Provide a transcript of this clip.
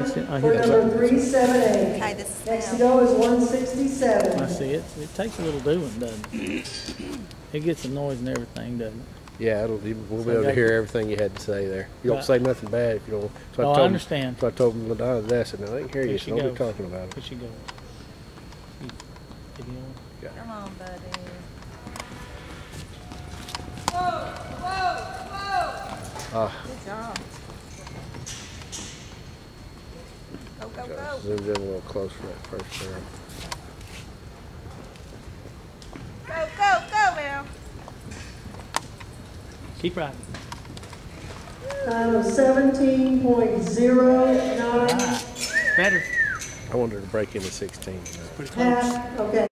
That's it. I for hit number three seven eight. Okay, this is Next to now. go is one I sixty-seven. see it. It takes a little doing, doesn't it? It gets the noise and everything, doesn't it? Yeah, it'll, you- we'll be So able to that- hear everything you had to say there. You don't Right. say nothing bad if you don't. So Oh, I told 'em- understand. So I told them Ladonna that, I said, no, they can hear Here you, she so don't be goes. talking about it. Here she goes. You- did you know? Come on, buddy. Ah, Good job. Go, go, go. zoomed in a little closer that first round. Go, go, go now. Keep riding. Time seventeen point zero nine, Ah, better. I wanted to break into 16. you. Pretty close. half, okay.